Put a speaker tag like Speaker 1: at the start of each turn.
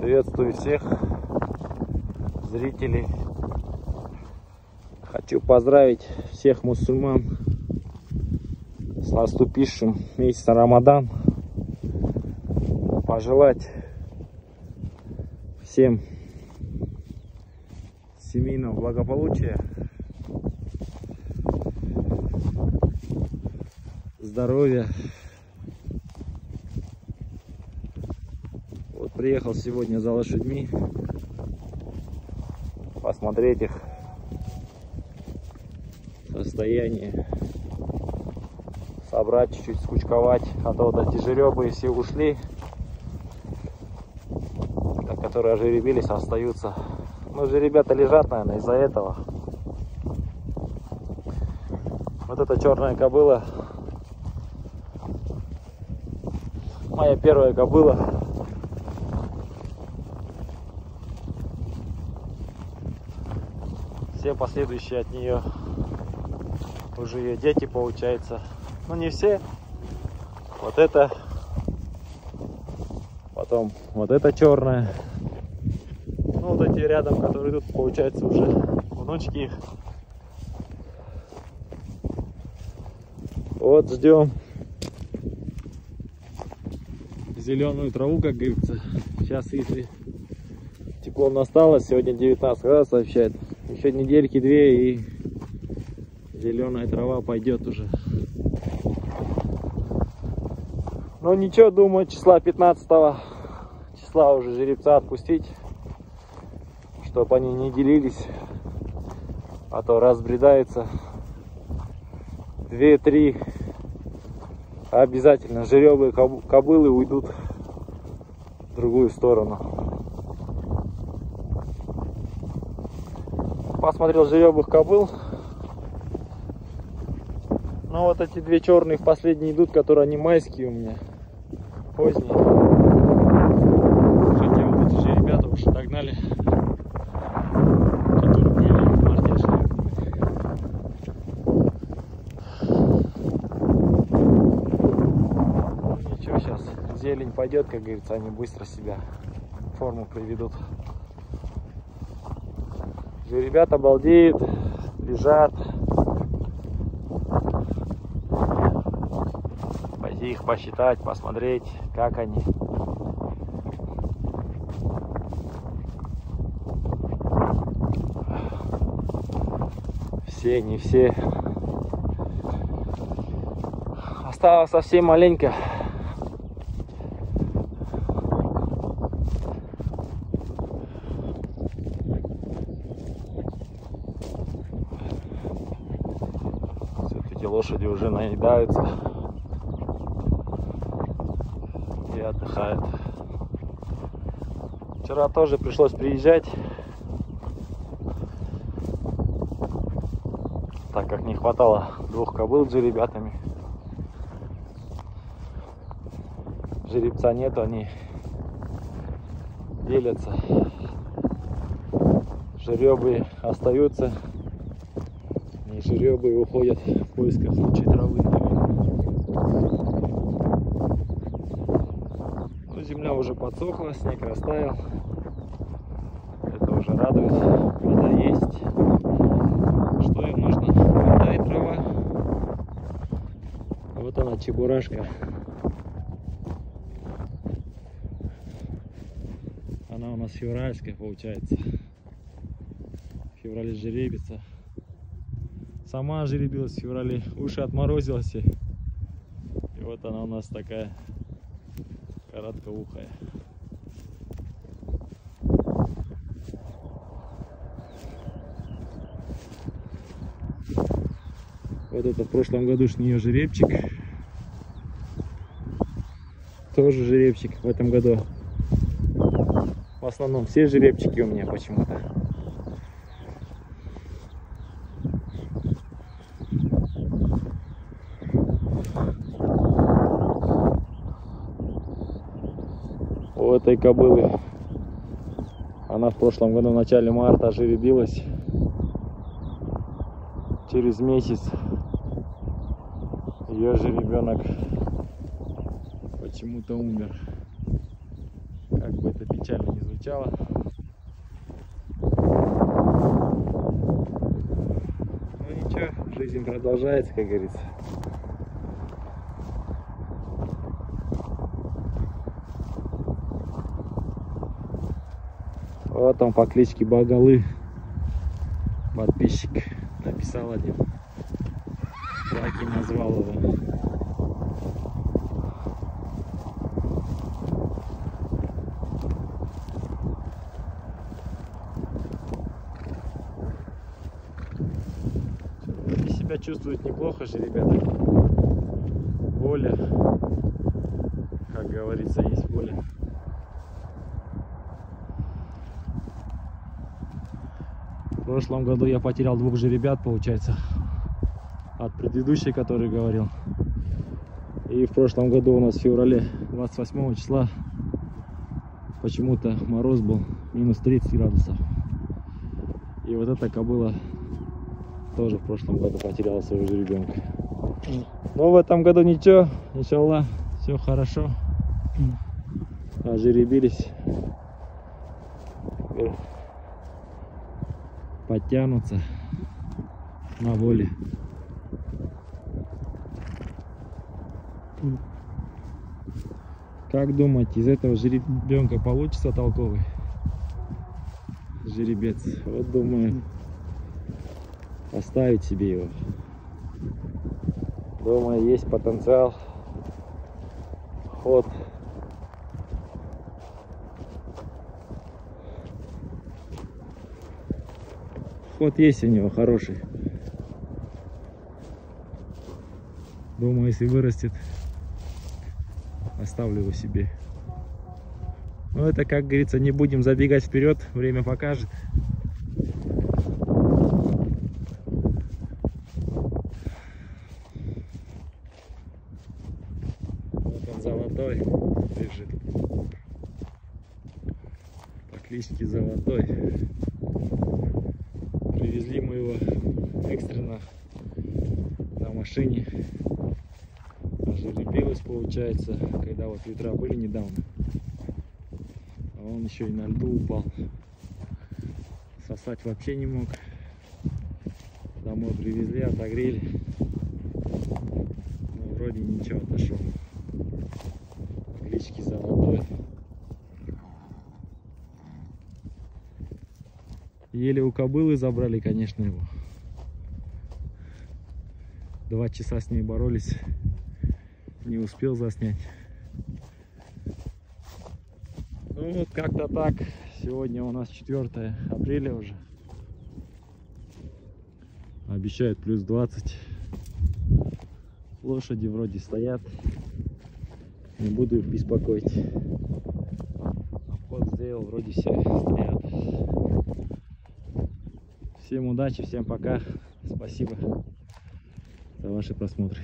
Speaker 1: Приветствую всех зрителей. Хочу поздравить всех мусульман с наступившим месяцем Рамадан. Пожелать всем семейного благополучия, здоровья. Приехал сегодня за лошадьми. Посмотреть их состояние собрать чуть-чуть скучковать а то вот эти жеребы все ушли которые ожеребились остаются. Ну же ребята лежат наверное из-за этого. Вот эта черная кобыла. Моя первая кобыла все последующие от нее уже ее дети получается. Ну не все. Вот это. Потом вот это черная ну вот эти рядом которые тут получается уже внучки. Их вот ждем зеленую траву как говорится. Сейчас если тепло настало сегодня 19 градусов сообщает еще недельки две и зеленая трава пойдет уже. Ну ничего думаю числа 15 числа уже жеребца отпустить чтобы они не делились а то разбредается. 2-3 обязательно жеребые кобылы уйдут в другую сторону посмотрел жеребых кобыл. Ну вот эти две черные в последние идут, которые они майские у меня. Поздние. Хотя вот эти же ребята уж догнали. Которые были в марте. Ну ничего, сейчас зелень пойдет, как говорится, они быстро себя форму приведут. Ребята балдеют, лежат. Пойти их посчитать, посмотреть, как они. Все, не все. Осталось совсем маленько. лошади уже наедаются и отдыхают. Вчера тоже пришлось приезжать, так как не хватало двух кобыл с жеребятами. Жеребца нет, они делятся. Жеребы остаются и жеребы уходят поисках лучшей травы. Ну, земля уже подсохла, снег растаял. Это уже радует. Вода есть. Что им нужно? Вода и трава. Вот она, чебурашка. Она у нас февральская получается. В феврале жеребица. Сама жеребилась в феврале, уши отморозилась. И вот она у нас такая короткоухая. Вот это в прошлом году с нее жеребчик. Тоже жеребчик в этом году. В основном все жеребчики у меня почему-то. У этой кобылы. Она в прошлом году в начале марта ожеребилась. Через месяц ее же ребенок почему-то умер. Как бы это печально не звучало. Ну ничего, жизнь продолжается, как говорится. Вот он по кличке Багалы. Подписчик написал один. Так и назвал его. Себя чувствует неплохо же, ребята. Воля, как говорится, есть воля. Прошлом году я потерял двух же ребят, получается, от предыдущей, который говорил. И в прошлом году у нас в феврале 28 числа почему-то мороз был минус 30 градусов. И вот эта кобыла тоже в прошлом году потеряла своего же ребенка. Но в этом году ничего, иншаллах, все хорошо. Ожеребились. Подтянутся на воле. Как думаете, из этого жеребенка получится толковый жеребец? Вот думаю, оставить себе его. Думаю, есть потенциал. Ход. Ход есть у него хороший. Думаю, если вырастет, оставлю его себе. Но это, как говорится, не будем забегать вперед, время покажет. Вот он золотой лежит. По Золотой. Привезли мы его экстренно на машине. Ожеребилось, получается, когда вот ветра были недавно. А он еще и на льду упал. Сосать вообще не мог. Домой привезли, отогрели. Ну, вроде ничего, отошел. Клички золотой. Еле у кобылы забрали, конечно, его. Два часа с ней боролись. Не успел заснять. Ну вот как-то так. Сегодня у нас 4 апреля уже. Обещают плюс 20. Лошади вроде стоят. Не буду их беспокоить. Обход сделал, вроде все стоят. Всем удачи, всем пока. Спасибо за ваши просмотры.